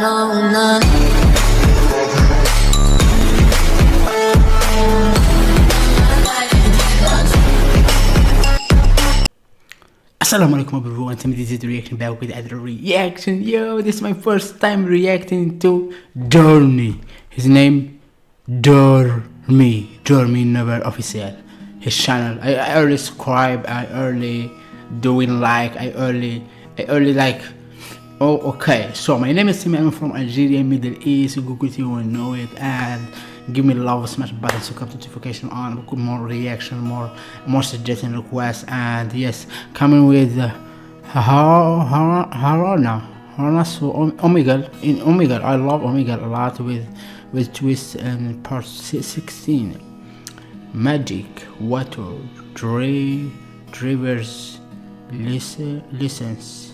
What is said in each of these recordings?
no. Assalamu alaikum everyone, Tim this is reaction back with other reaction. Yo, this is my first time reacting to Journey. His name Dormy. Dormy Never Official. His channel. I, I early subscribe, I early doing like, I early I early like Oh okay, so my name is Timmy, I'm from Algeria, Middle East, Google you will know it and give me love smash button so come notification on. More reaction more more suggestion requests. And yes coming with uh, Harana Harana so Omega. In Omega I love Omega a lot with with twist and part 16 magic. Water Dre drivers listens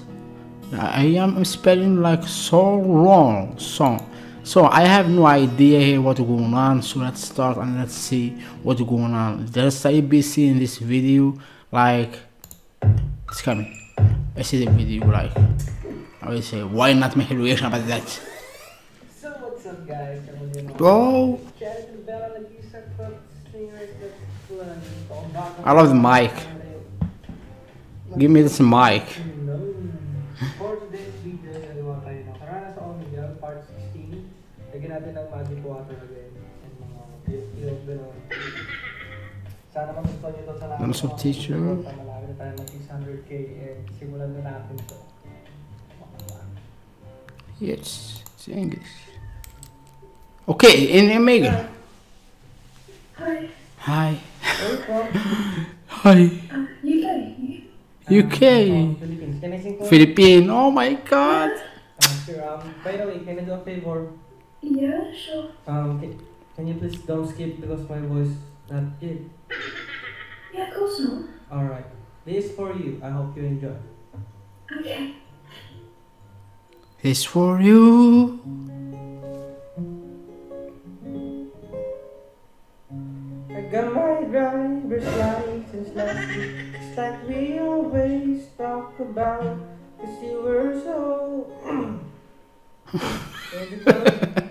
I am spelling like so wrong So, so I have no idea here what's going on. So let's start and let's see what's going on. There's a ABC in this video. Like it's coming. I see the video. Like I will say, why not make a reaction about that? So what's up, guys? Bro. I love the mic. Give me this mic. Natin ito. Yes, it's English. Okay, in Omega. Hi. Hi. Hi. UK. UK. Philippines. Can I sing for Philippine. Oh my god. Sure. Um, by the way, can I do a favor? Yeah, sure. Um, can, can you please don't skip because my voice not good. Yeah, of course not. Alright. This for you. I hope you enjoy. Okay. It's for you. I got my driver's license last week. It's like we always talk about. Cause you were so.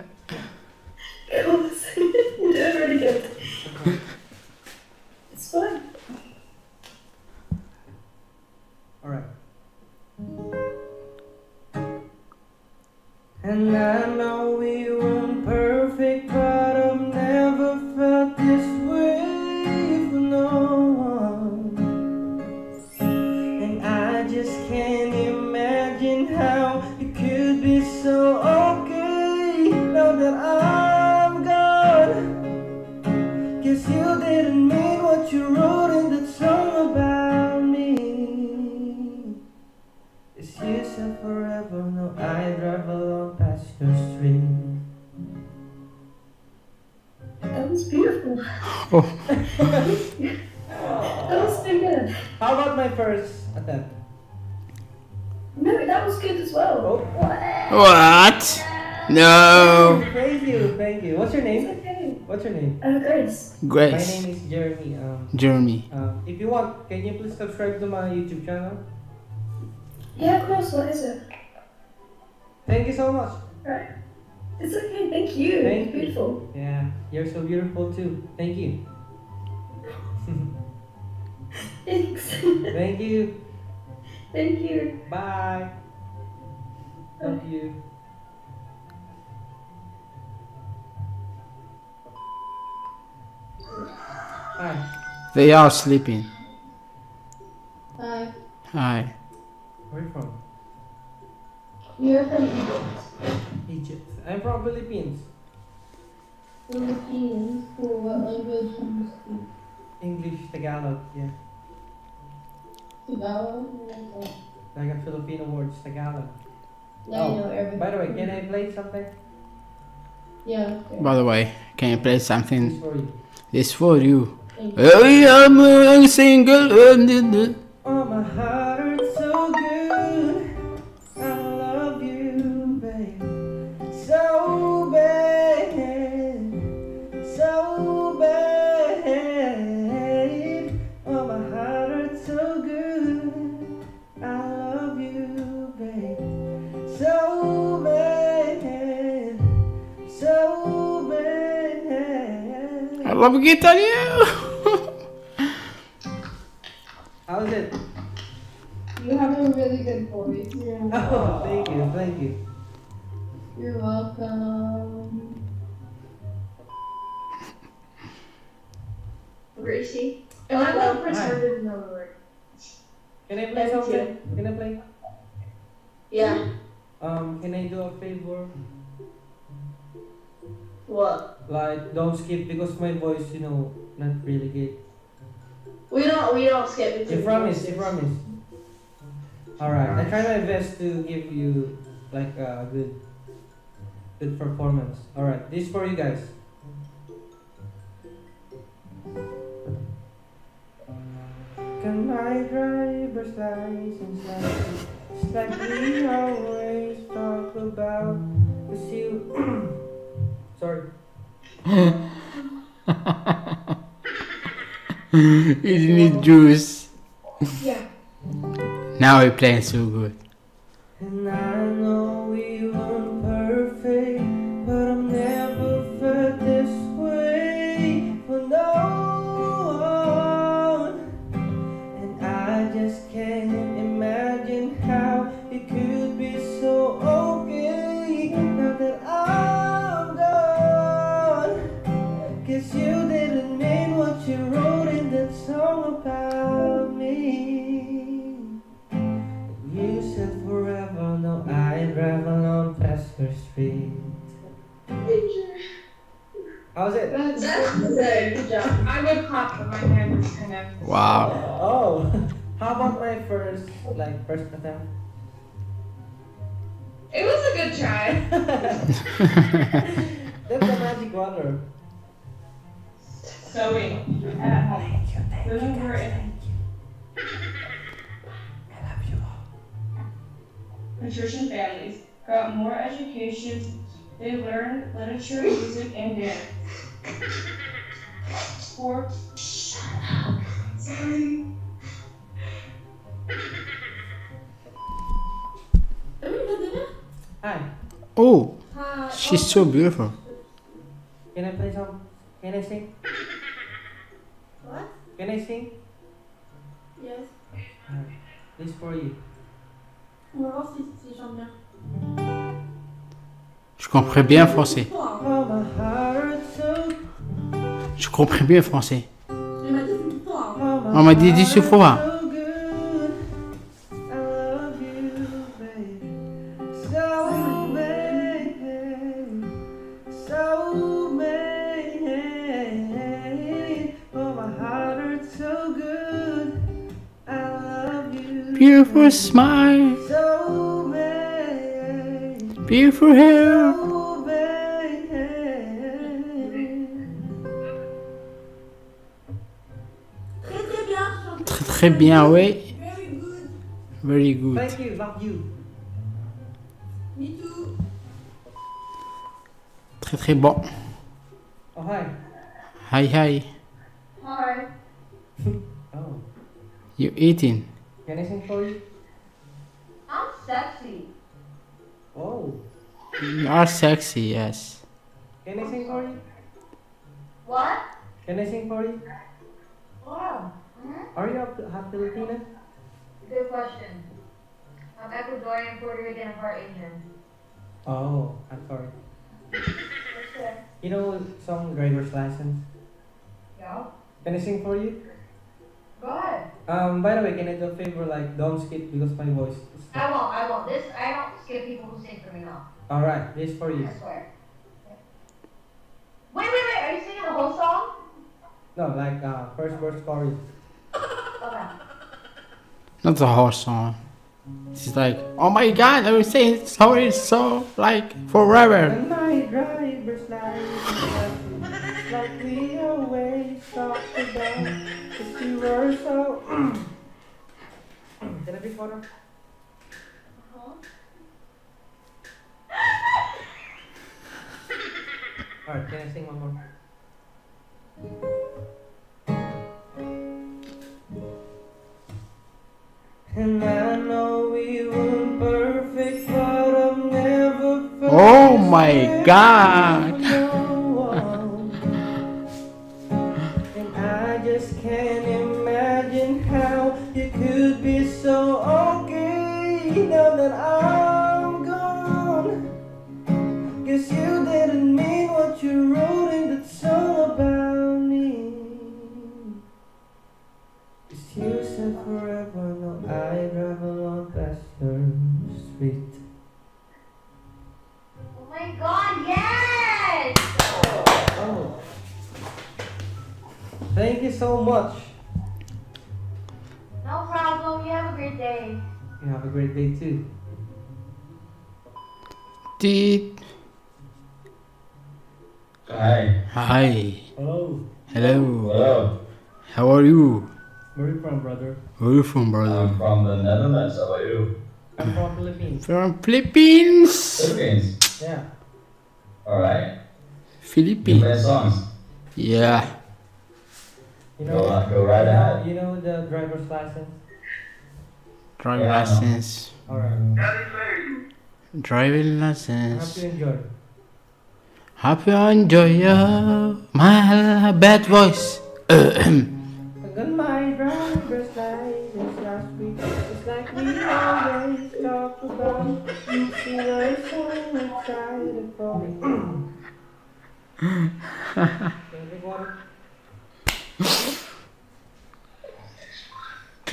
It's years and forever, no, I drive along past your street. That was beautiful. Oh. That was so good. How about my first attempt? No, that was good as well. Oh. What? No. Thank you, thank you. What's your name? Okay. What's your name? Uh, Grace. Grace. My name is Jeremy. Um, Jeremy. um, if you want, can you please subscribe to my YouTube channel? Yeah, of course. What is it? Thank you so much. Right. It's okay. Thank you. Thank you. beautiful. Yeah, you're so beautiful too. Thank you. Thanks. Thank you. Thank you. Bye. Love you. Hi. They are sleeping. Yeah. Tagalog? Like a Filipino words, Tagalog. Yeah, I oh, know everything. By the way, can I play something? Yeah. okay. By the way, can you play This something? for you. It's for you. Thank you. I am a single. Love guitar you. Skip it. You promise, you promise. Alright, I try my best to give you like a good good performance. Alright, this is for you guys. Can my driver's license license It's like we always talk about Cause you Sorry you need juice. Yeah. Now we're playing so good. And I know we weren't perfect, but I've never felt this way for no one. And I just can't imagine how it could past her street. How's it? That's That's good. good. Good job. I would clap, but my hand is kind of. Wow. Oh, how about my first, like, first attempt? It was a good try. That's the magic water. Sewing at home. Living for it. Patrician families got more education. They learned literature, music, and dance. Sports. Sorry. Hi, Oh, Hi. she's so beautiful. can I play some? Can I sing? What? Can I sing? Yes. This for you. On va voir si, si j'en bien. Je comprends bien français. Je comprends bien français. On m'a dit 10 fois. Beautiful smile beautiful hair. Très très bien. Très très bien, oui. Very good. Very good. Thank you, love you. Me too. Très très bon. Oh, hi. Hi hi. Hi. Oh, You eating? can I sing for you? You are sexy, yes. can I sing for you? What? Can I sing for you? Wow. Are you a half Filipina? Good question. I'm Ecuadorian, Puerto Rican, and part Asian. Oh, I'm sorry. What's? You know some driver's license? Yeah. Can I sing for you? Go ahead. Um, by the way, can I do a favor? Like, don't skip because my voice. Is I won't. I won't. This I don't skip people who sing for me now. All right, this for you. I swear. Wait, wait, wait. Are you singing the whole song? No, like uh, first verse chorus. Okay. Not the whole song. She's like, oh my god, I was saying sorry so like forever. And my driver's license, like we always talk about, 'cause you were so. Can I be photo? Alright, can I sing one more? And I know we weren't perfect, but I've never felt Oh my God. So much. No problem. You have a great day. You have a great day too. Teet. Hi. Hi. Hello. Hello. Hello. How are you? Where are you from, brother? Where are you from, brother? I'm from the Netherlands. How about you? I'm from Philippines. From Philippines. Philippines. Yeah. Alright. You Philippines. play songs. Yeah. You Go, on, go right you know, you know the driver's license? Driving Yeah, I know. license. Alright. Driving I hope license. you enjoy. Hope you enjoy your my bad voice.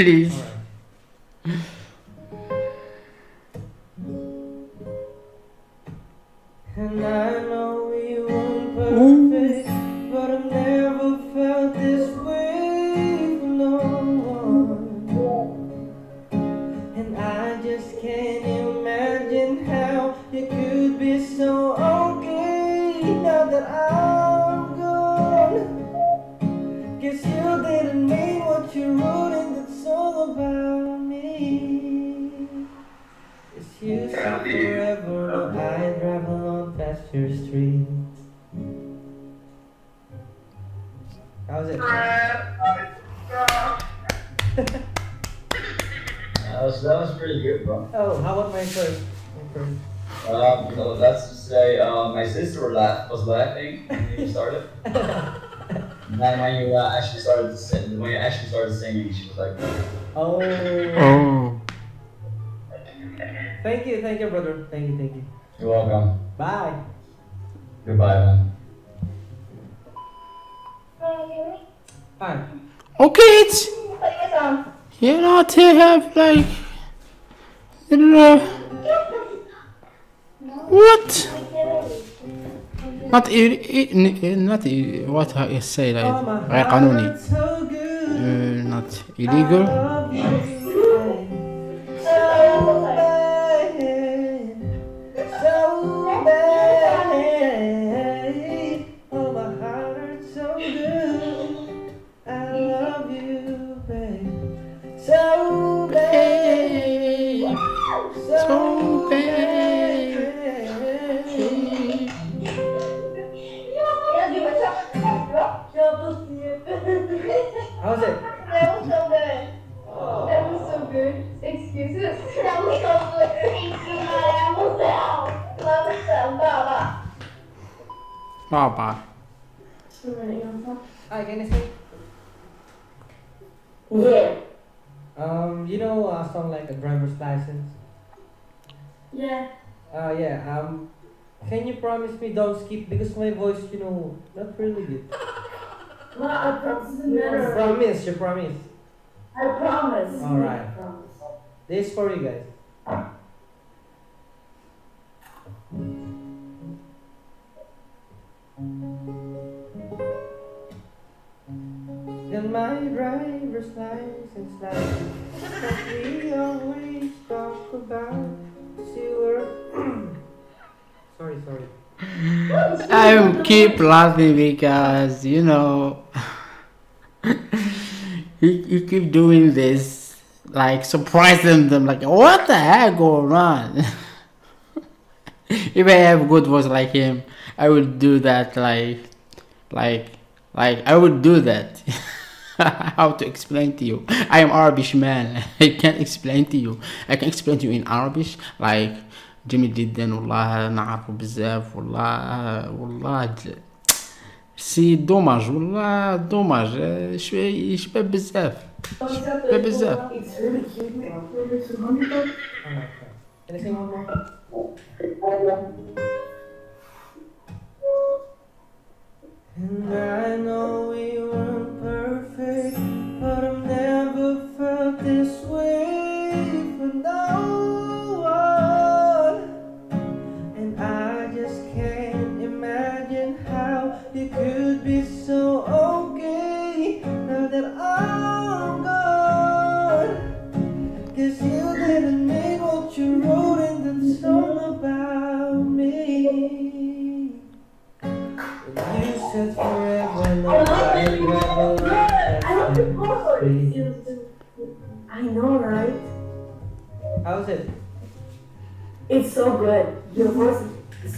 Please. Was pretty good, bro. Oh, how about my first? My first. Um, you that's to say, uh, my sister laugh, was laughing when you started. and then when you uh, actually started to sing, when you actually started singing, she was like, Oh. Oh. Thank you, thank you, brother. Thank you, thank you. "You're welcome. Bye. Goodbye, man." Hi. Okay, it's you know to have like what? Not i- i- not i- what I say like Oh, my غير قانوني. heart's so good. Uh, not illegal. Baba. Hi, can you sing? Yeah. Um, you know a song like a driver's license? Yeah. Uh, yeah, um, can you promise me don't skip because my voice, you know, not really good. Well, it doesn't You promise, you promise. I promise. Alright. Promise. This is for you guys. My driver's license like that we always talk about. See where? sorry, sorry. I keep laughing because you know you, he keep doing this like surprising them like what the heck going on if I have good voice like him I would do that like like like I would do that how to explain to you I am Arabic man I can't explain to you I can explain to you in Arabic like جميل جدا والله نعرفه بزاف والله والله ج- سي دوماج والله دوماج آه، شوي شباب بزاف شباب بزاف And I know we weren't perfect, but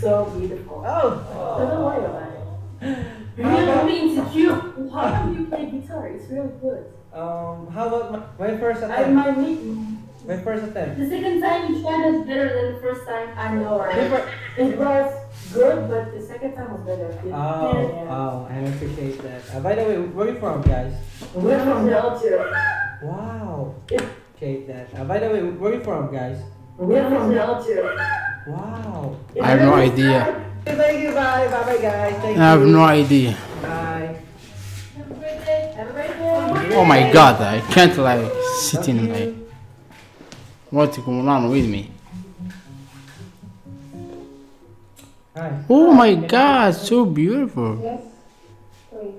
so beautiful. Oh. Don't worry about it. You're about, being insecure. How come you play guitar? It's really good. um, how about my, my first I might meet My first attempt. The second time you tried was better than the first time. I know, right? It was good, but the second time was better. Oh, Yeah. oh, I appreciate that. Uh, by the way, where are you from, guys? We're from Belgium. Wow. Appreciate that. Uh, by the way, where are you from, guys? We're from Belgium. Wow. I have no idea. Thank you, bye, bye, bye, guys. Thank I have you. no idea. Bye. Have a great day. Oh have a great day. Oh my god, I can't like sit in Love like what's going on with me. Hi. Oh my god, so beautiful. Yes, please.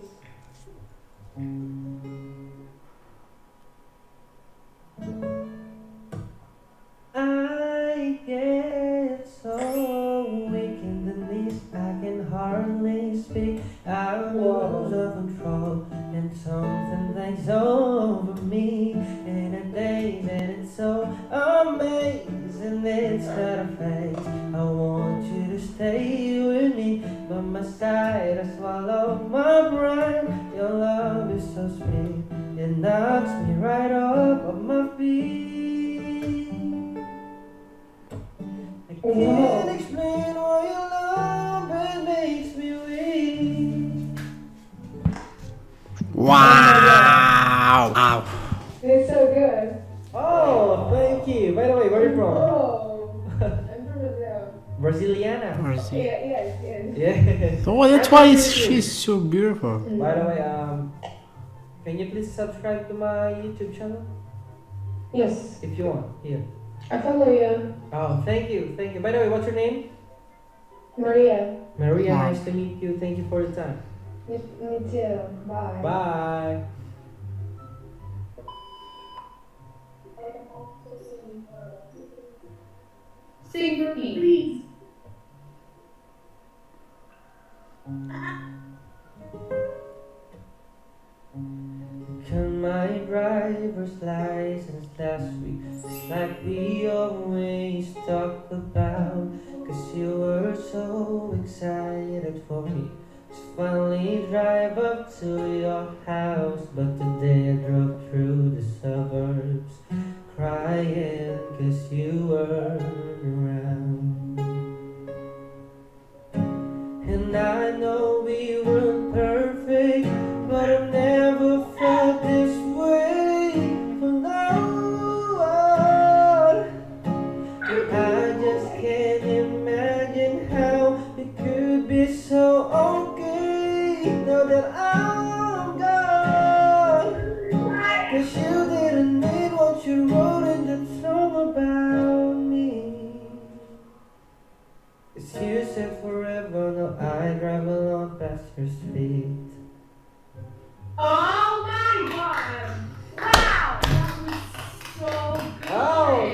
I get so That's she's so beautiful. By the way, um, can you please subscribe to my YouTube channel Yes, if you want? Here. I follow you. Oh, thank you, thank you. By the way, what's your name? Maria. Maria. Wow. Nice to meet you. Thank you for the time. Me, me too. Bye. Bye. Sing for me, please. Got my driver's license last week? Like we always talk about Cause you were so excited for me. To finally drive up to your house But today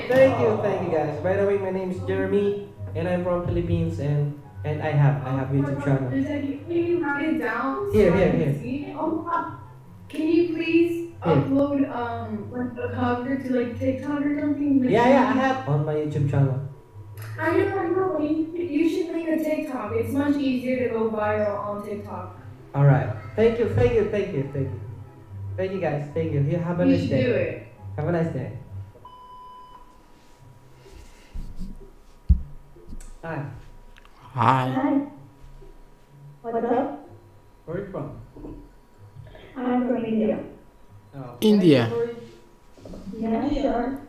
thank you, thank you guys. By the way, my name is Jeremy and I'm from Philippines and and I have I have YouTube channel. Can you write it down? so Here, here, here. see? Oh, wow. Can you please upload um like the cover to like TikTok or something? Yeah, yeah, I have on my YouTube channel. I know, I know. You, you should make a TikTok. It's much easier to go viral on TikTok. All right. Thank you, thank you, thank you, thank you. Thank you guys. Thank you. You have a You nice should day. do it. Have a nice day. Hi. Hi. Hi. What's up? Where are you from? I'm from India. Oh, India. Yeah, sure.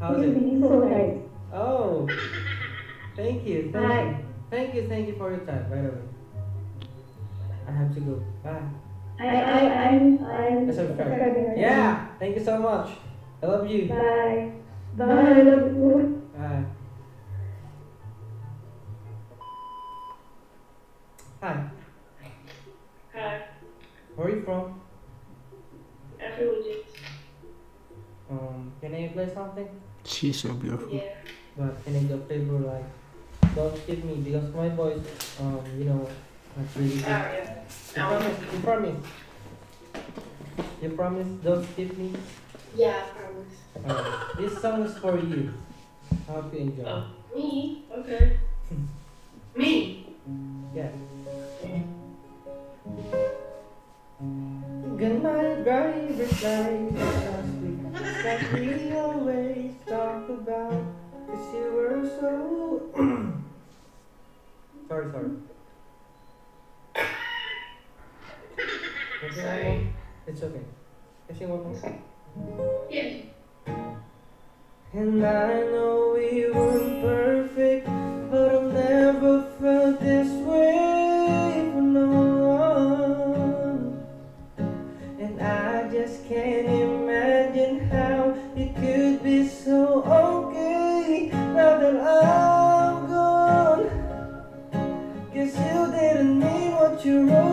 How's You've it? so nice. Oh, thank you, thank you, thank you, thank you for your time. By the way, I have to go. Bye. I, I, I'm, I'm That's a subscribing Yeah, thank you so much. I love you. now. Bye. Bye. Love you. Bye. Hi, Hi, where are you from? Afro-Legit. Um, can I play something? She's so beautiful. Yeah. But can I do a like, don't skip me because my voice, um, you know, not really good. Alright. You promise, you promise. You promise, don't skip me. Yeah, I promise. Alright, this song is for you. I hope you enjoy. Oh. Me? Okay. Me? Yeah. Got my driver's license last week. Just like we always talk about. Cause you were so. sorry, sorry. Can I sing one more? It's okay. Can I sing one more? Yeah. And I know we weren't what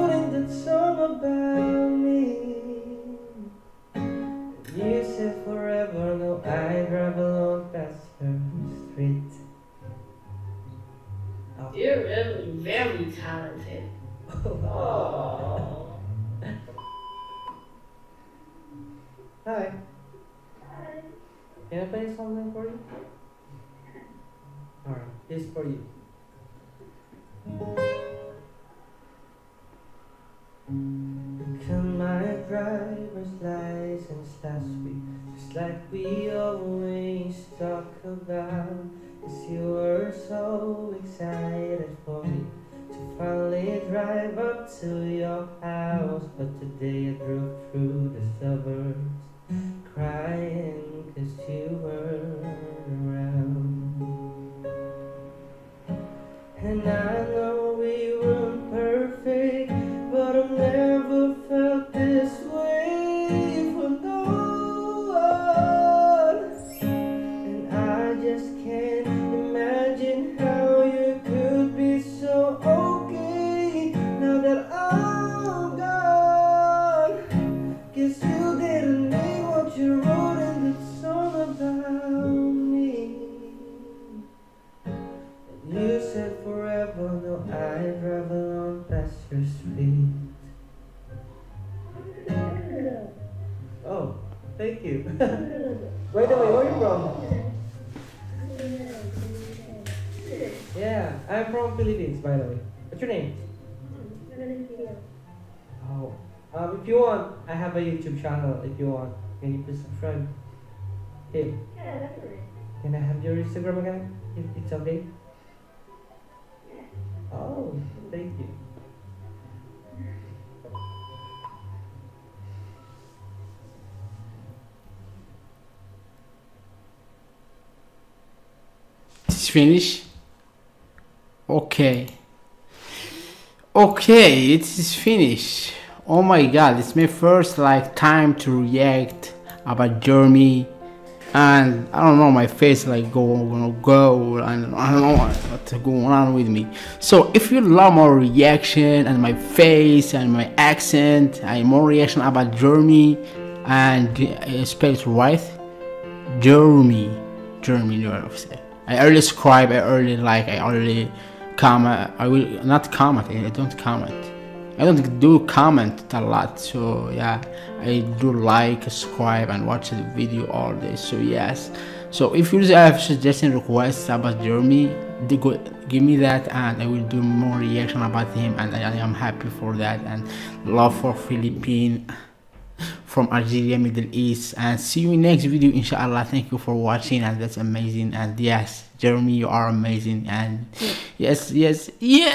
By the way, where are you from? Yeah, I'm from Philippines, by the way. What's your name? Oh, um, if you want, I have a YouTube channel. If you want, can you please subscribe? Hey, Yeah, can I have your Instagram again? If it's okay. Oh, thank you. Finished. Okay. Okay, it is finished. Oh my god, it's my first like time to react about Jeremy and I don't know my face like go gonna go and I don't know what's going on with me. So if you love more reaction and my face and my accent and more reaction about Jeremy and uh, spelled right Jeremy Jeremy you know what I'm saying. I already subscribe, I already like, I already comment. I will not comment. I don't comment. I don't do comment a lot. So yeah, I do like, subscribe, and watch the video all day. So yes. So if you have suggestion requests about Jeremy, go, give me that, and I will do more reaction about him. And I, I am happy for that. And love for Philippine from Algeria, Middle East. And see you in next video, inshallah. Thank you for watching, and that's amazing. And yes, Jeremy, you are amazing. And yes, yes, yes.